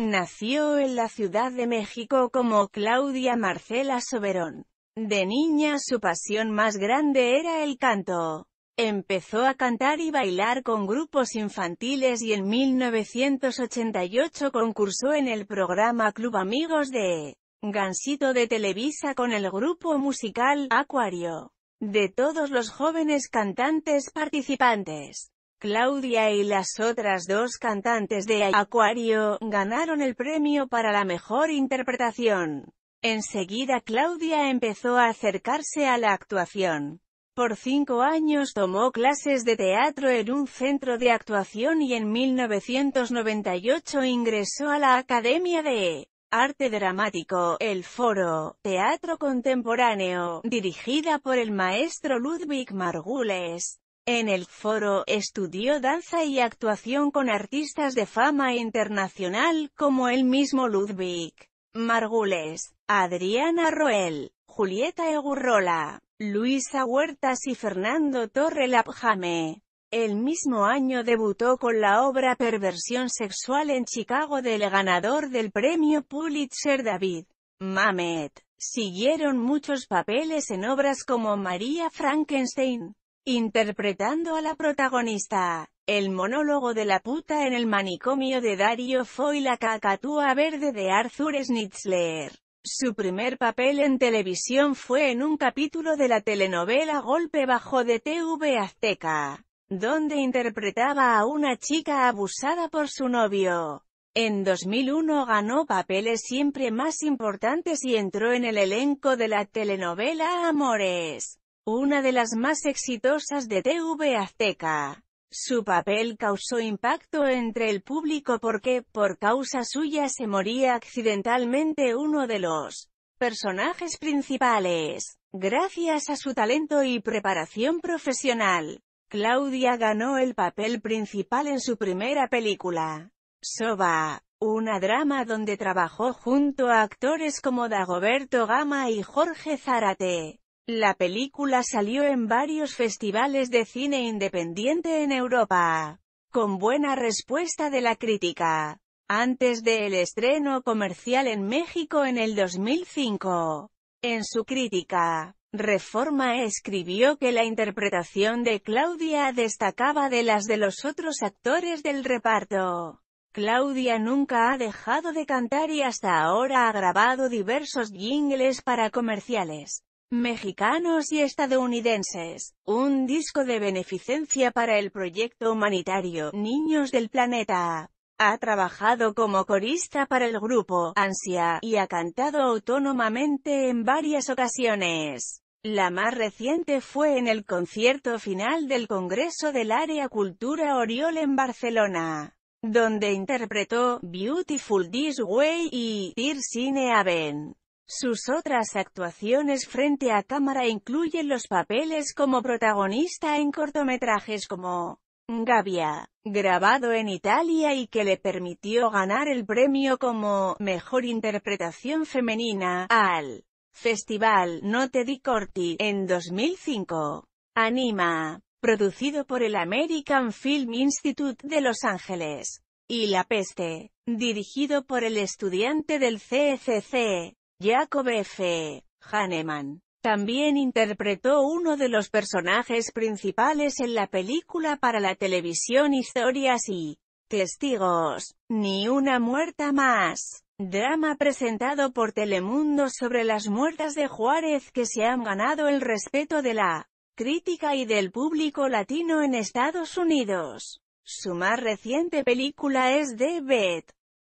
Nació en la Ciudad de México como Claudia Marcela Soberón. De niña su pasión más grande era el canto. Empezó a cantar y bailar con grupos infantiles y en 1988 concursó en el programa Club Amigos de Gansito de Televisa con el grupo musical Acuario. De todos los jóvenes cantantes participantes, Claudia y las otras dos cantantes de Acuario ganaron el premio para la mejor interpretación. Enseguida Claudia empezó a acercarse a la actuación. Por cinco años tomó clases de teatro en un centro de actuación y en 1998 ingresó a la Academia de Arte Dramático, El Foro, Teatro Contemporáneo, dirigida por el maestro Ludwig Margules. En el foro, estudió danza y actuación con artistas de fama internacional, como el mismo Ludwig Margules, Adriana Roel, Julieta Egurrola, Luisa Huertas y Fernando Torre Lapjame. El mismo año debutó con la obra Perversión Sexual en Chicago del ganador del premio Pulitzer David Mamet. Siguieron muchos papeles en obras como María Frankenstein, interpretando a la protagonista, el monólogo de la puta en el manicomio de Dario Fo y la cacatúa verde de Arthur Schnitzler. Su primer papel en televisión fue en un capítulo de la telenovela Golpe Bajo de TV Azteca, donde interpretaba a una chica abusada por su novio. En 2001 ganó papeles siempre más importantes y entró en el elenco de la telenovela Amores una de las más exitosas de TV Azteca. Su papel causó impacto entre el público porque, por causa suya se moría accidentalmente uno de los personajes principales. Gracias a su talento y preparación profesional, Claudia ganó el papel principal en su primera película, Soba, una drama donde trabajó junto a actores como Dagoberto Gama y Jorge Zárate. La película salió en varios festivales de cine independiente en Europa, con buena respuesta de la crítica, antes del estreno comercial en México en el 2005. En su crítica, Reforma escribió que la interpretación de Claudia destacaba de las de los otros actores del reparto. Claudia nunca ha dejado de cantar y hasta ahora ha grabado diversos jingles para comerciales mexicanos y estadounidenses, un disco de beneficencia para el proyecto humanitario Niños del Planeta. Ha trabajado como corista para el grupo Ansia, y ha cantado autónomamente en varias ocasiones. La más reciente fue en el concierto final del Congreso del Área Cultura Oriol en Barcelona, donde interpretó Beautiful This Way y Tir Cine Aven. Sus otras actuaciones frente a cámara incluyen los papeles como protagonista en cortometrajes como Gavia, grabado en Italia y que le permitió ganar el premio como Mejor Interpretación Femenina al Festival Note di Corti en 2005. Anima, producido por el American Film Institute de Los Ángeles. Y La Peste, dirigido por el estudiante del CCC, Jacob F. Hahnemann. También interpretó uno de los personajes principales en la película para la televisión Historias y Testigos. Ni una muerta más. Drama presentado por Telemundo sobre las muertas de Juárez que se han ganado el respeto de la crítica y del público latino en Estados Unidos. Su más reciente película es The Bet.